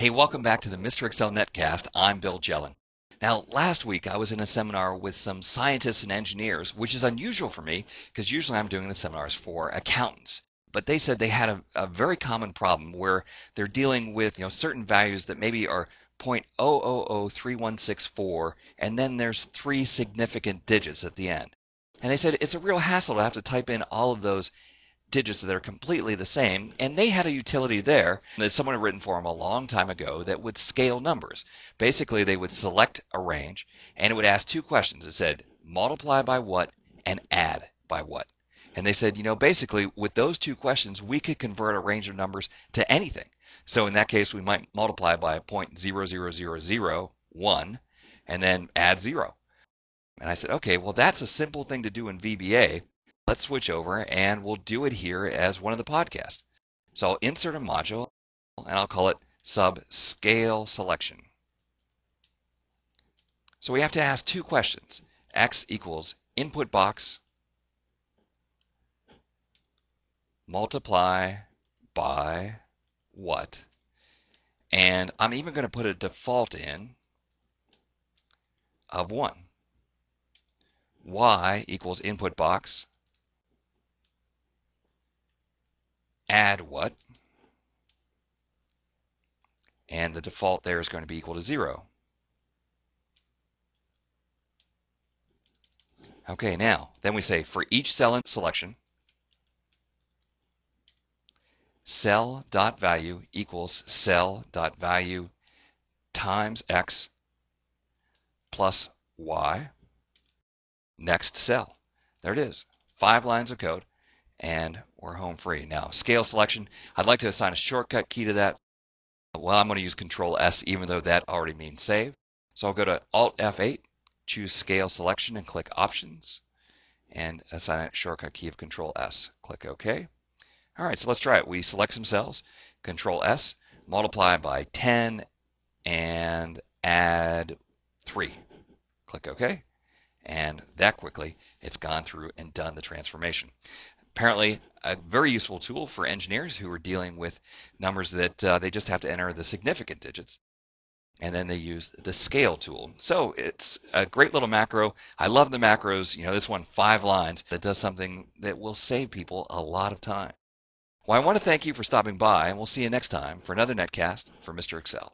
Hey, welcome back to the Mr. Excel Netcast. I'm Bill Jelen. Now, last week I was in a seminar with some scientists and engineers, which is unusual for me because usually I'm doing the seminars for accountants. But they said they had a, a very common problem where they're dealing with you know certain values that maybe are 0.0003164 and then there's three significant digits at the end. And they said it's a real hassle to have to type in all of those digits that are completely the same, and they had a utility there that someone had written for them a long time ago that would scale numbers. Basically, they would select a range, and it would ask two questions. It said, multiply by what and add by what. And they said, you know, basically, with those two questions, we could convert a range of numbers to anything. So in that case, we might multiply by 0.00001 and then add 0. And I said, okay, well, that's a simple thing to do in VBA. Let's switch over and we'll do it here as one of the podcasts. So I'll insert a module and I'll call it sub scale selection. So we have to ask two questions. X equals input box multiply by what? And I'm even going to put a default in of 1. y equals input box add what? And the default there is going to be equal to 0. Okay, now, then we say for each cell in selection, cell dot value equals cell dot value times x plus y next cell. There it is. Five lines of code and we're home free. Now, scale selection, I'd like to assign a shortcut key to that. Well, I'm going to use Control S even though that already means save. So I'll go to Alt F8, choose scale selection and click options and assign a shortcut key of Control S. Click OK. All right, so let's try it. We select some cells, Control S, multiply by 10 and add 3. Click OK. And that quickly, it's gone through and done the transformation apparently a very useful tool for engineers who are dealing with numbers that uh, they just have to enter the significant digits. And then they use the scale tool. So it's a great little macro. I love the macros. You know, this one, five lines, that does something that will save people a lot of time. Well, I want to thank you for stopping by, and we'll see you next time for another netcast for Mr. Excel.